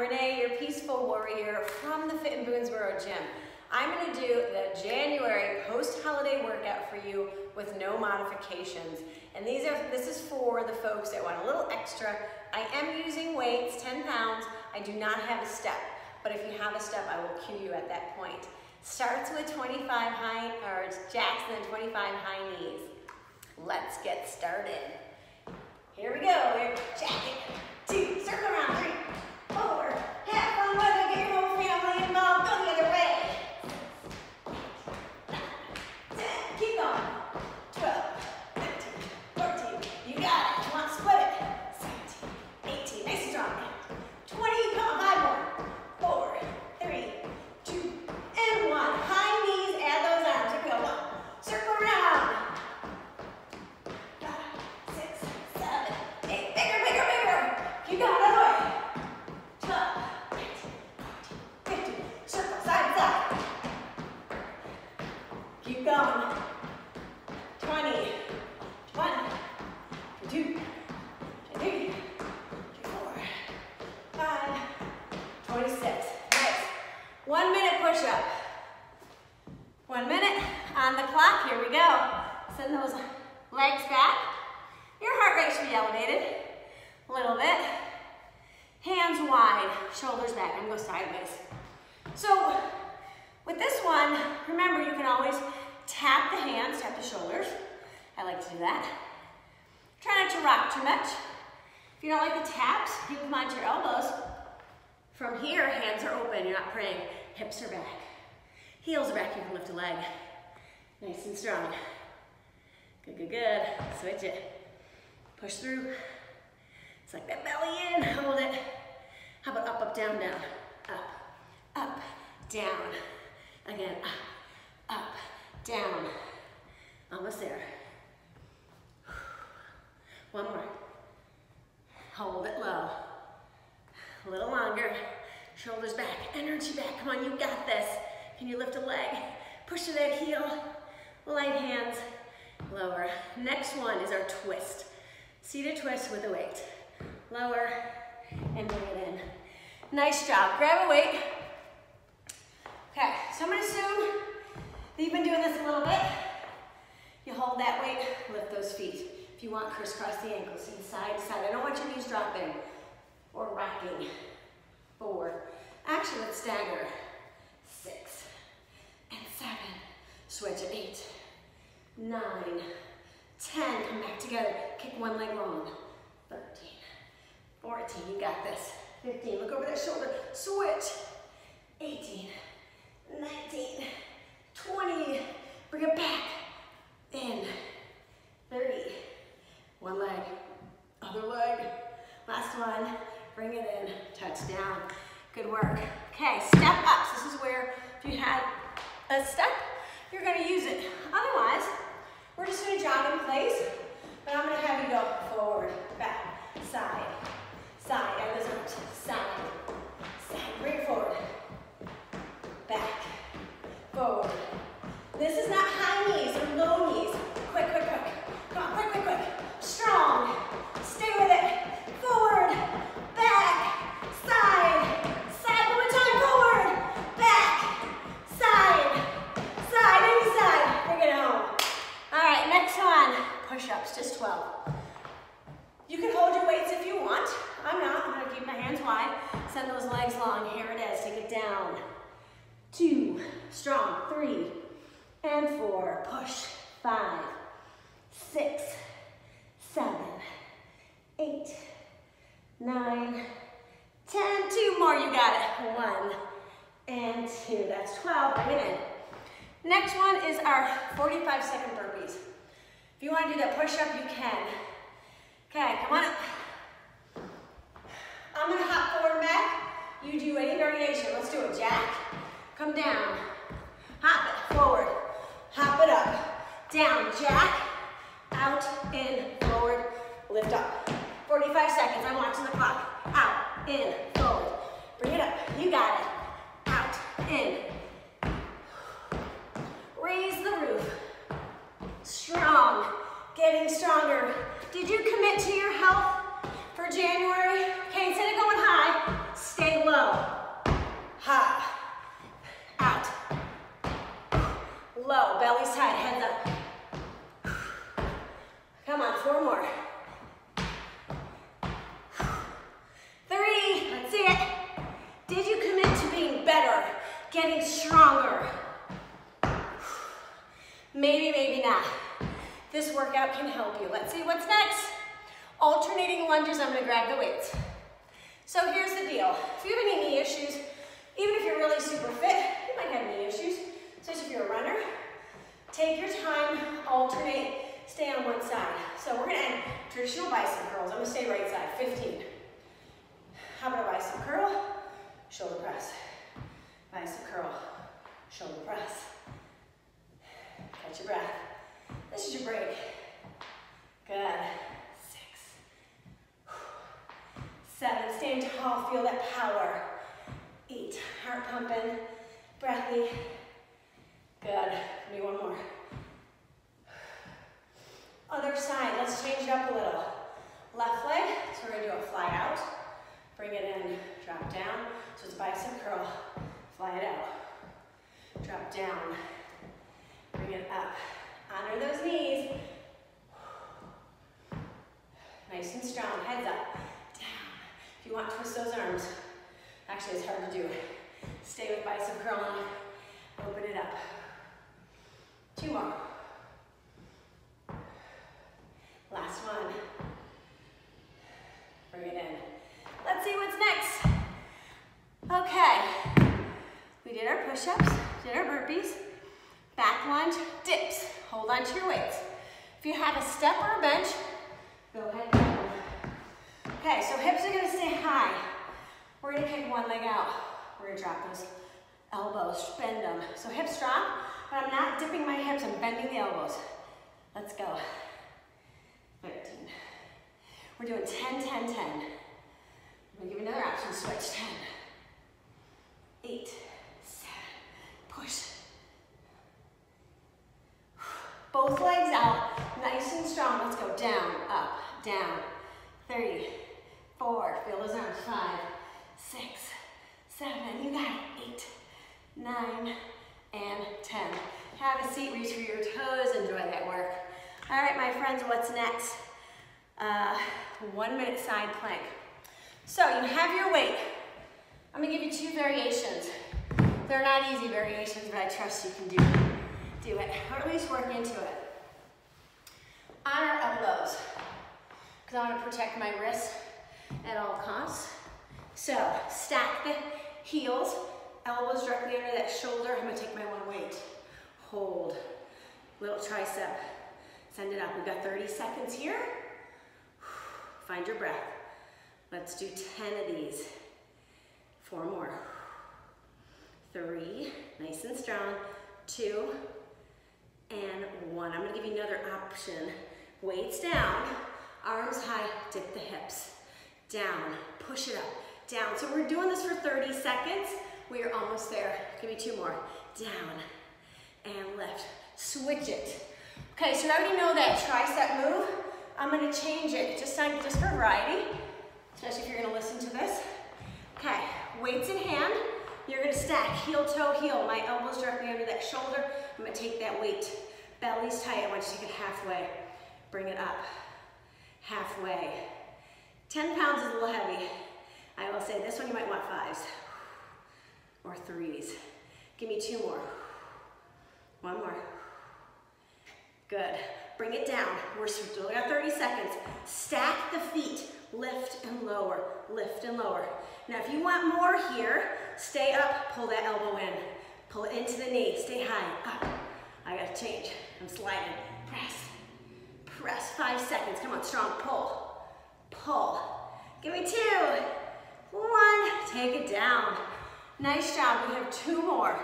Renee, your peaceful warrior from the Fit in Boonsboro gym. I'm gonna do the January post-holiday workout for you with no modifications. And these are this is for the folks that want a little extra. I am using weights, 10 pounds. I do not have a step, but if you have a step, I will cue you at that point. Starts with 25 high, or jacks and then 25 high knees. Let's get started. Here we go, we're jacking, two, circle around, three, four, have fun with it, get your whole family involved, go the other way. 10, keep going, 12, 15, 14, you got it, come on, split it, 17, 18, nice and strong, 20, come on, five more, four, three, two, and one. High knees, add those arms, here we go, one, circle around, five, six, seven, eight, bigger, bigger, bigger, keep going, other way, 12, 13, 14, 15, circle, side to side, keep going, 20, 21, 22, 23, 24, 5, 26. Nice. One minute push up. One minute on the clock. Here we go. Send those legs back. Your heart rate should be elevated a little bit. Hands wide, shoulders back. I'm gonna go sideways. So with this one, remember you can always tap the hands, tap the shoulders. I like to do that. Try not to rock too much. If you don't like the taps, you can come onto your elbows. From here, hands are open, you're not praying. Hips are back. Heels are back, you can lift a leg. Nice and strong. Good, good, good. Switch it. Push through. It's like that belly in, hold it. How about up, up, down, down? Up, up, down. Again, up, up, down. Almost there. One more. Hold it low. A little longer. Shoulders back, energy back. Come on, you got this. Can you lift a leg? Push to that heel. Light hands, lower. Next one is our twist. Seated twist with a weight. Lower and bring it in. Nice job. Grab a weight. Okay, so I'm gonna assume that you've been doing this a little bit. You hold that weight, lift those feet. If you want, crisscross the ankles, see side to side. I don't want your knees dropping or rocking. Four. Actually, let's stagger. Six and seven. Switch at eight, nine, ten. Come back together. Kick one leg long. 13, 14. You got this. 15. Look over that shoulder. Switch. 18, 19, 20. Bring it back. In. 30. One leg. Other leg. Last one. Bring it in. Touch down. Good work. Okay, step ups. This is where if you had a step, you're gonna use it. Otherwise, we're just gonna jog in place, but I'm gonna have you go forward, back, side, side, arms, side, side, bring it forward, back, forward. This is not high knees or low knees. Quick, quick, quick. Come on, quick, quick, quick. Strong. Stay with it. Forward, back, side, side. One more time. Forward, back, side, side, any side. Bring it home. All right, next one. Push-ups, just 12. You can hold your weights if you want. I'm not. I'm gonna keep my hands wide. Send those legs long. Here it is. Take it down. Two, strong. Three, and four. Push. Five, six, seven, eight, nine, ten. Two more. You got it. One and two. That's 12. Bring it in. Next one is our 45 second burpees. If you want to do that push up, you can. Okay, come on up. I'm gonna hop forward and back. You do any variation. Let's do it. Jack, come down. Hop it, forward. Hop it up. Down, jack, out, in, forward, lift up. 45 seconds, I'm watching the clock. Out, in, forward. Bring it up, you got it. Out, in. Raise the roof. Strong, getting stronger. Did you commit to your health for January? Okay, instead of going high, stay low. High. Out. Low, belly's tight, heads up. Come on, four more. Three, that's it. Did you commit to being better, getting stronger? Maybe, maybe not. This workout can help you. Let's see what's next. Alternating lunges, I'm gonna grab the weights. So here's the deal. If you have any knee issues, even if you're really super fit, you might have knee issues, especially if you're a runner, take your time, alternate, stay on one side. So we're gonna end traditional bicep curls. I'm gonna stay right side, 15. How about a bicep curl? Shoulder press. Bicep curl, shoulder press. Catch your breath. This is your break. Good. Six. Seven. Feel that power. Eight. Heart pumping. Breathy. Good. Me one more. Other side. Let's change it up a little. Left leg. So we're to do a fly out. Bring it in. Drop down. So it's bicep curl. Fly it out. Drop down. Bring it up. Honor those knees. Nice and strong. Heads up. If you want, to twist those arms. Actually, it's hard to do. Stay with bicep curl. Open it up. Two more. Last one. Bring it in. Let's see what's next. Okay. We did our push-ups, did our burpees, back lunge, dips. Hold on to your weights. If you have a step or a bench, go ahead Okay, so hips are gonna stay high. We're gonna kick one leg out. We're gonna drop those elbows, bend them. So hips strong, but I'm not dipping my hips, I'm bending the elbows. Let's go. 13. We're doing 10, 10, 10. I'm gonna give you another option, switch, 10. Eight, seven, push. Both legs out, nice and strong. Let's go down, up, down. Three, four, feel those arms. Five, six, seven, you got it. Eight, nine, and 10. Have a seat, reach for your toes, enjoy that work. All right, my friends, what's next? Uh, one minute side plank. So you have your weight. I'm gonna give you two variations. They're not easy variations, but I trust you can do, it. do it, or at least work into it. On our elbows, because I wanna protect my wrists at all costs. So stack the heels, elbows directly under that shoulder. I'm gonna take my one weight. Hold, little tricep, send it up. We've got 30 seconds here. Find your breath. Let's do 10 of these. Four more. Three, nice and strong. Two, and one. I'm gonna give you another option. Weights down, arms high, dip the hips. Down, push it up, down. So we're doing this for 30 seconds. We are almost there. Give me two more. Down, and lift. Switch it. Okay, so I already know that tricep move. I'm gonna change it just, on, just for variety, especially if you're gonna listen to this. Okay, weights in hand. You're gonna stack heel, toe, heel. My elbows directly under that shoulder. I'm gonna take that weight. Belly's tight, I want you to take it halfway. Bring it up, halfway. 10 pounds is a little heavy. I will say this one you might want fives or threes. Give me two more. One more. Good. Bring it down. We're still got 30 seconds. Stack the feet. Lift and lower. Lift and lower. Now, if you want more here, stay up. Pull that elbow in. Pull it into the knee. Stay high. Up. I gotta change. I'm sliding. Press. Press. Five seconds. Come on, strong. Pull. Pull. Give me two. One. Take it down. Nice job. We have two more.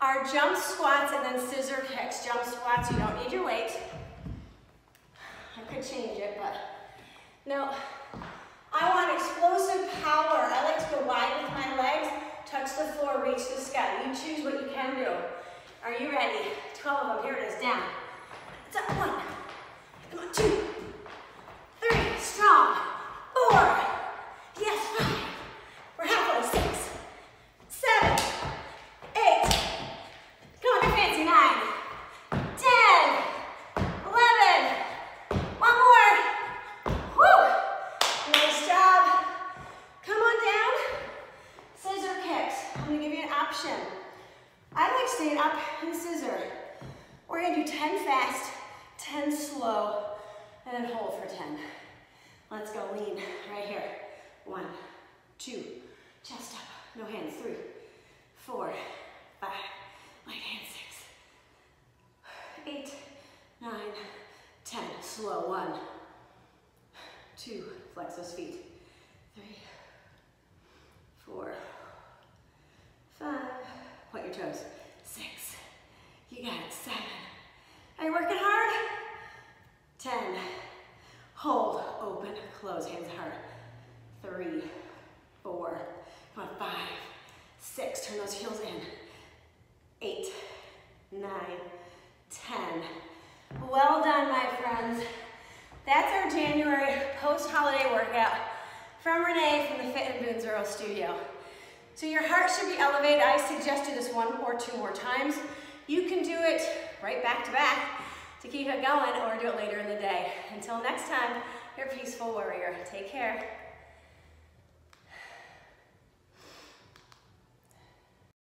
Our jump squats and then scissor kicks. Jump squats, you don't need your weight. I could change it, but no. I want explosive power. I like to go wide with my legs, touch the floor, reach the sky. You choose what you can do. Are you ready? 12 of them, here it is, down. It's up, one. Come on, two, three, strong, four, yes, five. We're halfway, six, seven, eight, come on, get fancy, nine, ten, eleven, one more, whew, nice job. Come on down, scissor kicks. I'm gonna give you an option. I like staying up in scissor. We're gonna do 10 fast, 10 slow, and then hold for 10. Let's go lean right here. One, two, chest up, no hands, three, four, five, light hand, six, eight, nine, ten. Slow, one, two, flex those feet, three, four, five, point your toes, six, you got it, seven. Are you working hard? Ten, hold, open, close, hands hard, three, four, come on, five, six, turn those heels in, eight, nine, ten. Well done, my friends. That's our January post-holiday workout from Renee from the Fit and Boonsboro studio. So your heart should be elevated. I suggest do this one or two more times. You can do it right back to back to keep it going or do it later in the day. Until next time, your peaceful warrior. Take care.